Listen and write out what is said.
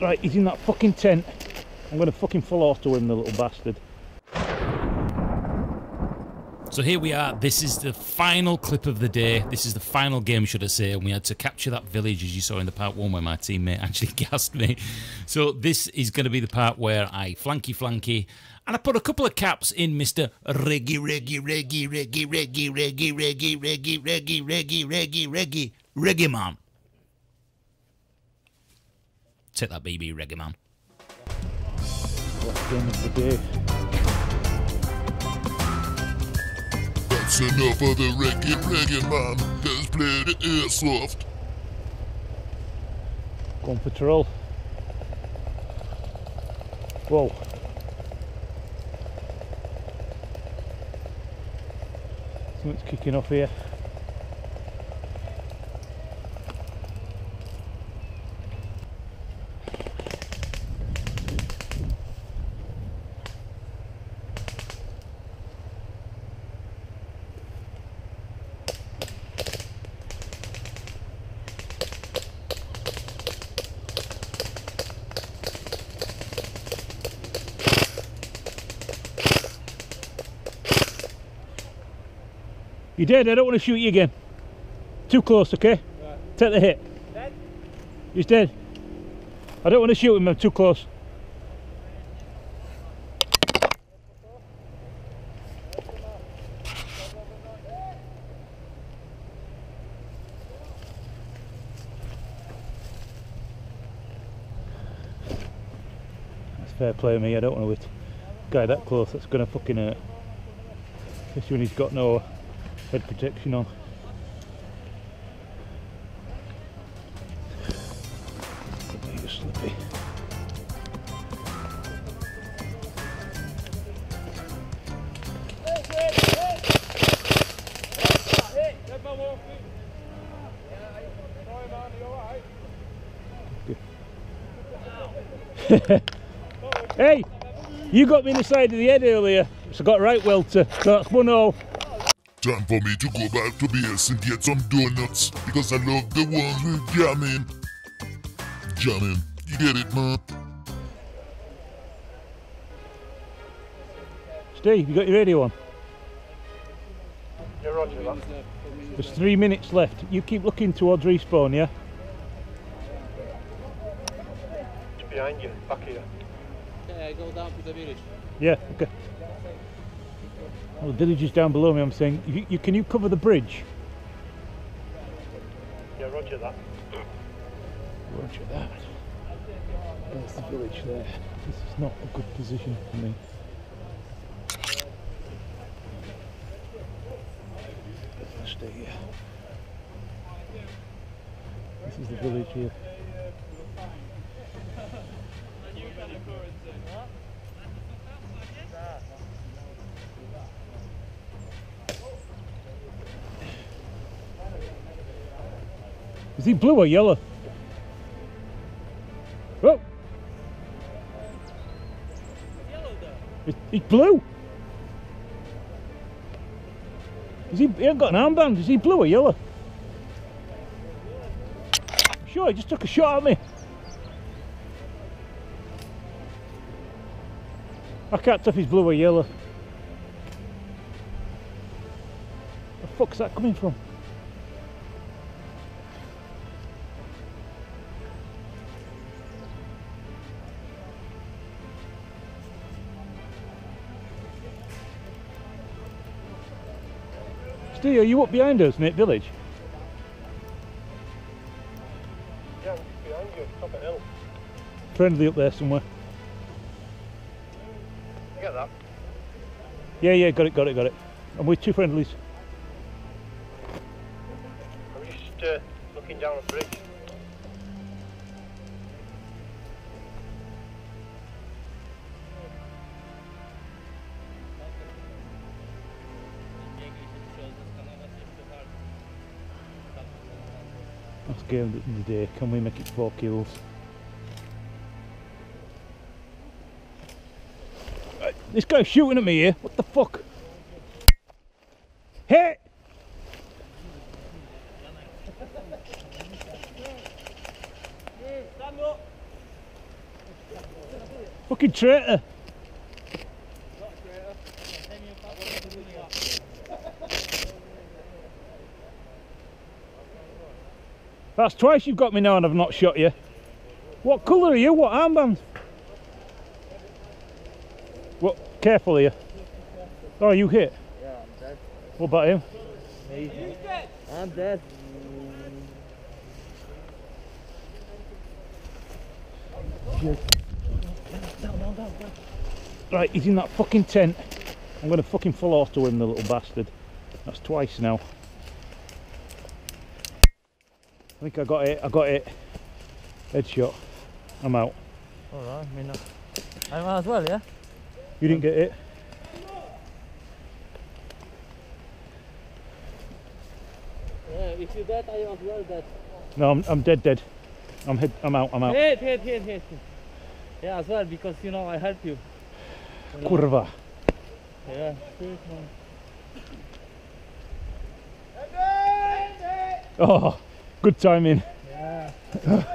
Right, he's in that fucking tent. I'm gonna fucking full auto him, the little bastard. So here we are. This is the final clip of the day. This is the final game, should I say. And we had to capture that village, as you saw in the part one, where my teammate actually gassed me. So this is going to be the part where I flanky flanky, and I put a couple of caps in Mr. Reggie, Reggie, Reggie, Reggie, Reggie, Reggie, Reggie, Reggie, Reggie, Reggie, Reggie, Reggie, Reggie Reggie, Man. Take that, BB Reggae Man. Last game of the day. That's enough of the reggae reggae man. Let's play the airsoft. Going for troll. Whoa. Something's kicking off here. You dead? I don't want to shoot you again. Too close, okay? Take the hit. He's dead. I don't want to shoot him, I'm too close. That's fair play of me, I don't want to hit guy that close, that's going to fucking hurt. Especially when he's got no head protection on. Slippy. hey, you got me in the side of the head earlier, so I got right welter. So that's one all. Time for me to go back to base and get some donuts because I love the ones with jamming. Jamming. You get it, man? Steve, you got your radio on? Yeah, roger that. There's three minutes left. You keep looking towards respawn, yeah? It's behind you, back here. Yeah, go down to the village. Yeah, okay. Well, the village is down below me, I'm saying. You, you, can you cover the bridge? Yeah, roger that. Roger that. There's the village there. This is not a good position for me. I'll stay here. This is the village here. Is he blue or yellow? Oh! It's, it's blue! Is he, he ain't got an armband, is he blue or yellow? Sure, he just took a shot at me. I can't tell if he's blue or yellow. The fuck's that coming from? Steve, are you up behind us, mate, village? Yeah, I'm behind you, top of hill. Friendly up there somewhere. You get that? Yeah, yeah, got it, got it, got it. I'm with two friendlies. I'm just uh, looking down a bridge. Last game of the day. Can we make it four kills? This guy's shooting at me here. What the fuck? Hey! Fucking traitor. That's twice you've got me now and I've not shot you. What colour are you? What armband? What? Careful here. Oh, you hit? Yeah, I'm dead. What about him? I'm dead. Right, he's in that fucking tent. I'm gonna fucking full auto him, the little bastard. That's twice now. I think I got it, I got it. Headshot. I'm out. Alright, I mean, I might as well, yeah? You didn't get it? Yeah, if you're dead, I as well dead. No, I'm, I'm dead, dead. I'm head, I'm out, I'm out. Hit, hit, hit, hit. Yeah, as well, because you know, I help you. You know. Kurwa. Yeah, shit, man. Oh, good timing. Yeah.